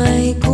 my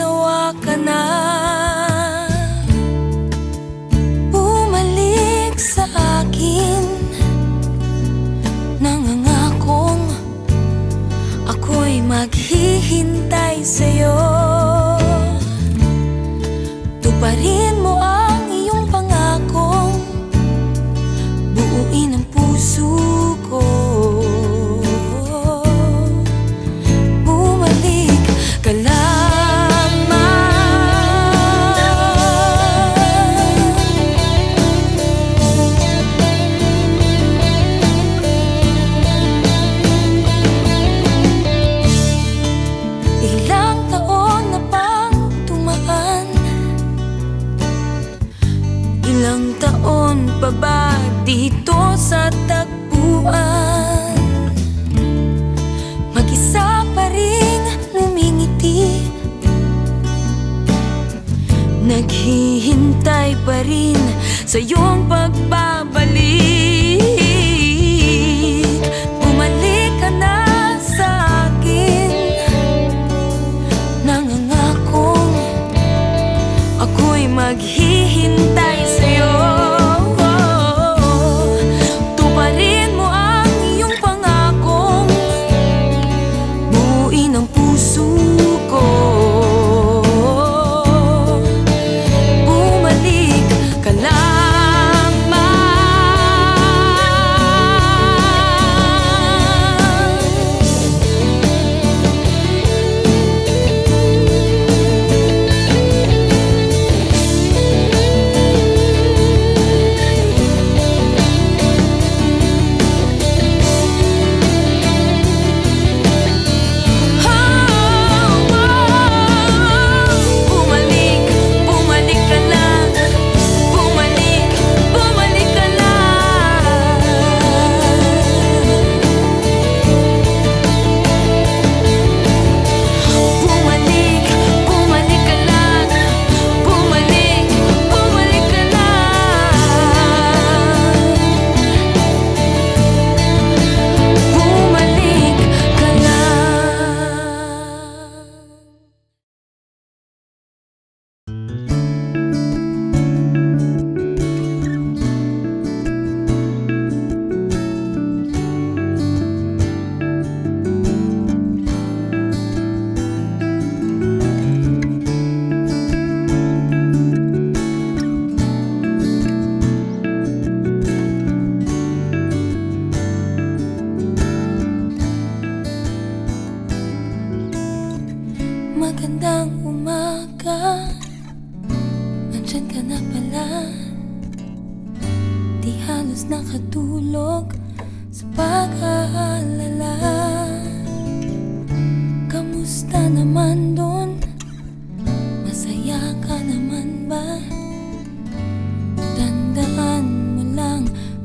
sawa ka na. Bumalik sa akin. Nangangakong Ako'y maghihintay sa'yo. Tuparin mo ang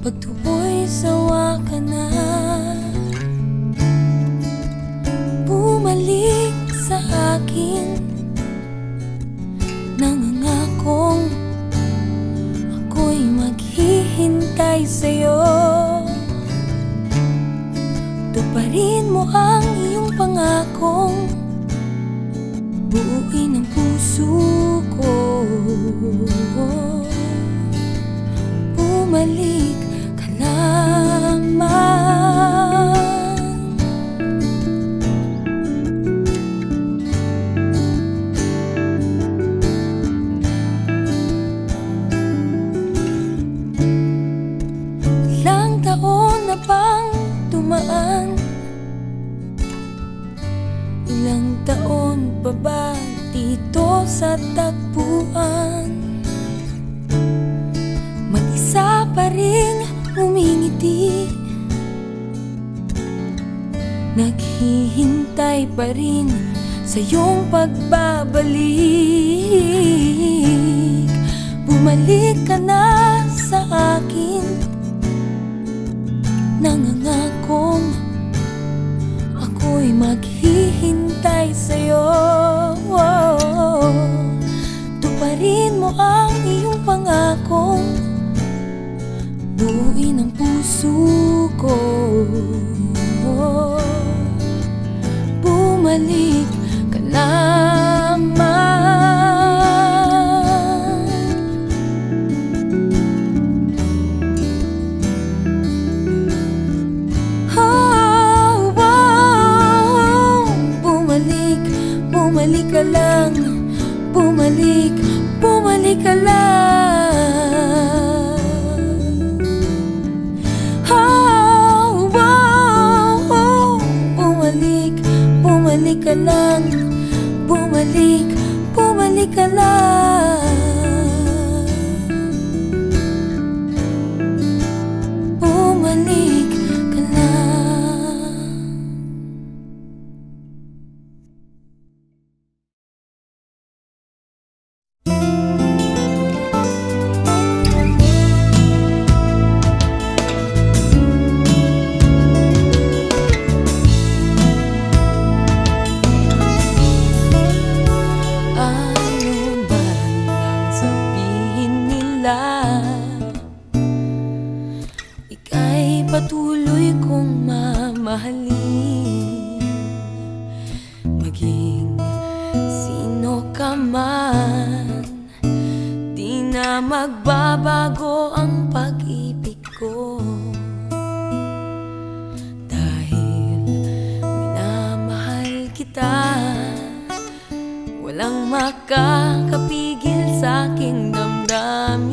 Pag tubo'y sawa Naghihintay pa rin sa iyong pagbabalik. Bumalik ka na sa akin. Nangangakong ako'y maghihintay sa'yo. Tuparin mo ang iyong pangakong Buuin ang puso ko. oh. bumalik ka patuloy kong mamahalin. Maging sino ka man Di na magbabago ang pag-ibig ko. Dahil minamahal kita Walang makakapigil sa aking damdamin.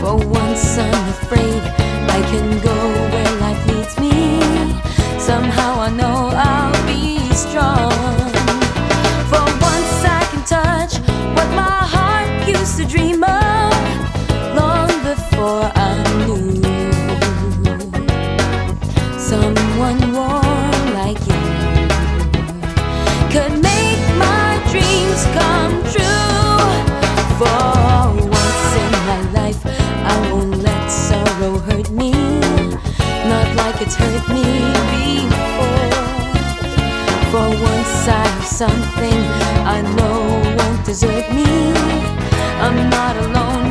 For once I'm afraid I can go. not like it's hurt me before. For once I have something I know won't desert me. I'm not alone.